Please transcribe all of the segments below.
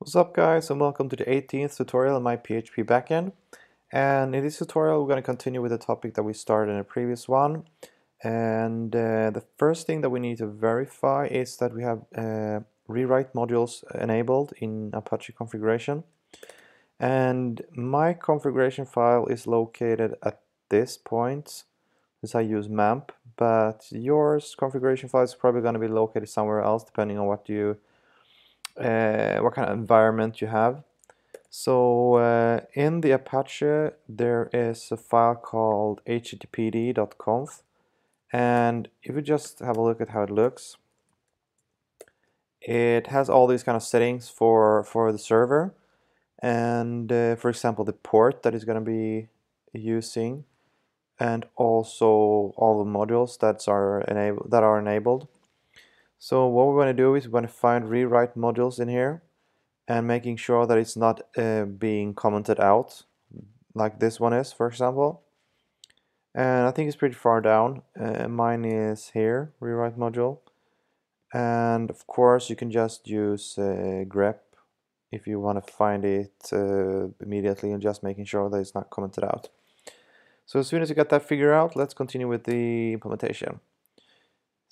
What's up guys and welcome to the 18th tutorial in my PHP backend. And in this tutorial we're going to continue with the topic that we started in the previous one. And uh, the first thing that we need to verify is that we have uh, rewrite modules enabled in Apache configuration. And my configuration file is located at this point. As I use MAMP but yours configuration file is probably going to be located somewhere else depending on what you what kind of environment you have. So uh, in the Apache there is a file called httpd.conf and if you just have a look at how it looks it has all these kind of settings for for the server. And uh, for example the port that is going to be using and also all the modules that are enabled that are enabled so what we want to do is we want to find rewrite modules in here and making sure that it's not uh, being commented out like this one is for example. And I think it's pretty far down. Uh, mine is here, rewrite module. And of course you can just use uh, grep if you want to find it uh, immediately and just making sure that it's not commented out. So as soon as you got that figured out, let's continue with the implementation.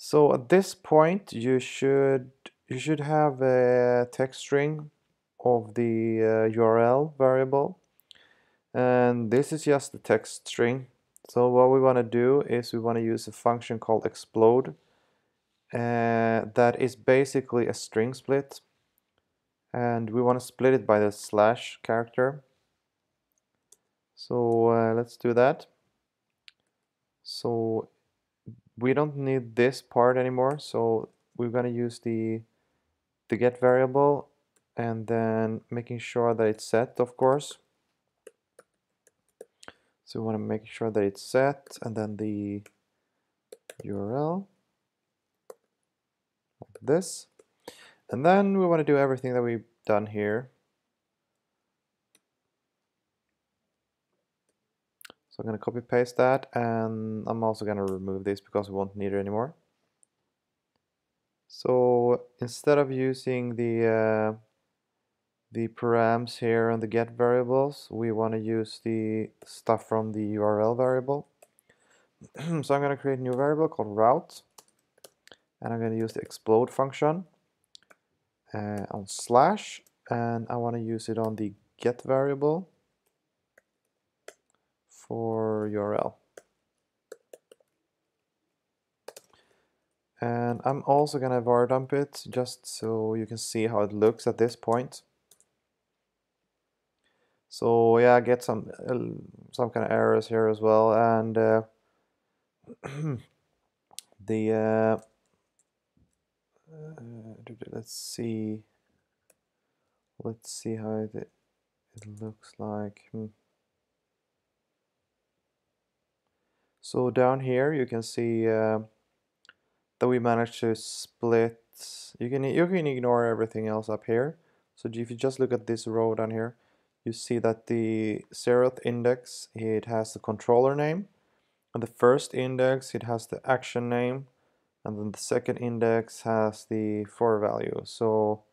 So at this point you should you should have a text string of the uh, URL variable. And this is just the text string. So what we want to do is we want to use a function called explode uh, that is basically a string split. And we want to split it by the slash character. So uh, let's do that. So we don't need this part anymore so we're going to use the the get variable and then making sure that it's set of course. So we want to make sure that it's set and then the URL like this. And then we want to do everything that we've done here So I'm going to copy paste that and I'm also going to remove this because we won't need it anymore. So instead of using the uh, the params here and the get variables, we want to use the stuff from the URL variable. so I'm going to create a new variable called route and I'm going to use the explode function uh, on slash and I want to use it on the get variable for URL. And I'm also going to var dump it just so you can see how it looks at this point. So yeah, I get some uh, some kind of errors here as well, and uh, the uh, uh, let's see, let's see how it it looks like. Hmm. So down here you can see uh, that we managed to split. You can you can ignore everything else up here. So if you just look at this row down here, you see that the zeroth index it has the controller name, and the first index it has the action name, and then the second index has the for value. So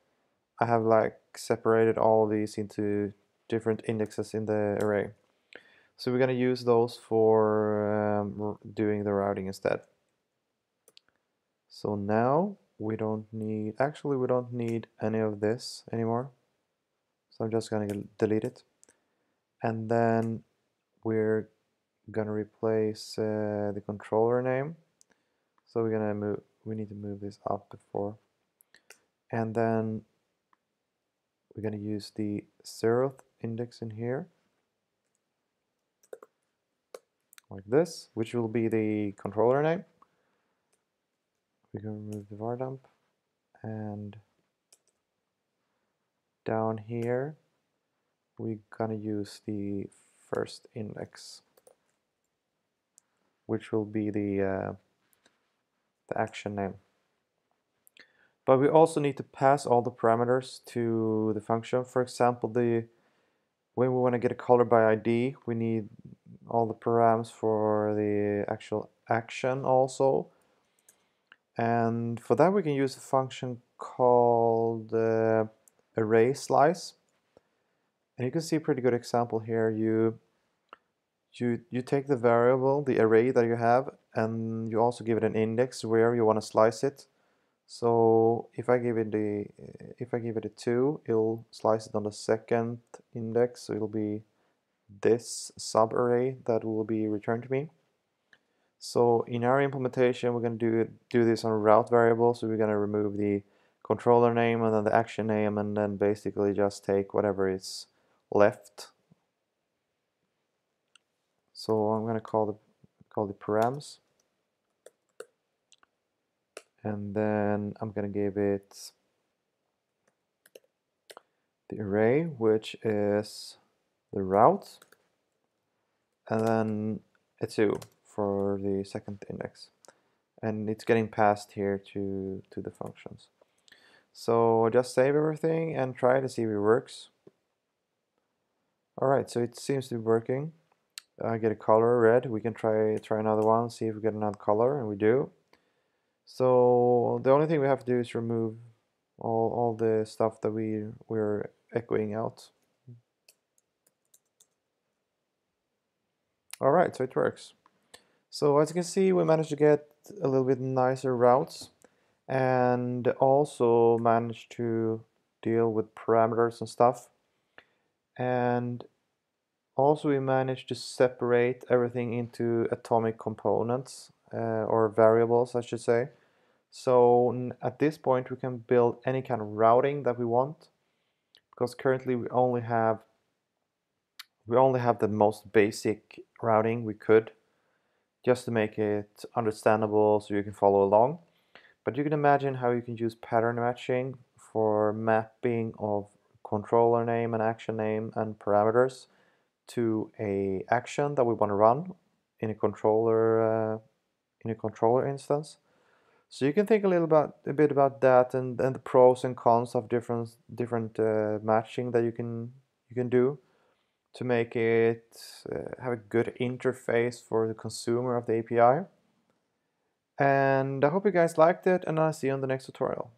I have like separated all these into different indexes in the array. So we're going to use those for um, doing the routing instead. So now we don't need, actually we don't need any of this anymore. So I'm just going to delete it. And then we're going to replace uh, the controller name. So we're going to move, we need to move this up before. And then we're going to use the zeroth index in here like this, which will be the controller name. We can remove the var dump. And down here we're gonna use the first index which will be the uh, the action name. But we also need to pass all the parameters to the function. For example the when we want to get a color by ID we need all the params for the actual action also. And for that we can use a function called uh, array slice. And you can see a pretty good example here. You you you take the variable, the array that you have, and you also give it an index where you want to slice it. So if I give it the if I give it a two, it'll slice it on the second index. So it'll be this subarray that will be returned to me. So in our implementation, we're going to do do this on route variable. So we're going to remove the controller name and then the action name, and then basically just take whatever is left. So I'm going to call the call the params, and then I'm going to give it the array, which is the route, and then a 2 for the second index. And it's getting passed here to, to the functions. So just save everything and try to see if it works. Alright, so it seems to be working. I get a color red. We can try try another one, see if we get another color, and we do. So the only thing we have to do is remove all, all the stuff that we, we're echoing out. Alright, so it works. So as you can see, we managed to get a little bit nicer routes and also managed to deal with parameters and stuff. And also we managed to separate everything into atomic components uh, or variables, I should say. So at this point we can build any kind of routing that we want because currently we only have we only have the most basic routing we could just to make it understandable so you can follow along. But you can imagine how you can use pattern matching for mapping of controller name and action name and parameters to a action that we want to run in a controller uh, in a controller instance. So you can think a little about a bit about that and, and the pros and cons of different different uh, matching that you can you can do to make it uh, have a good interface for the consumer of the API. And I hope you guys liked it and I'll see you on the next tutorial.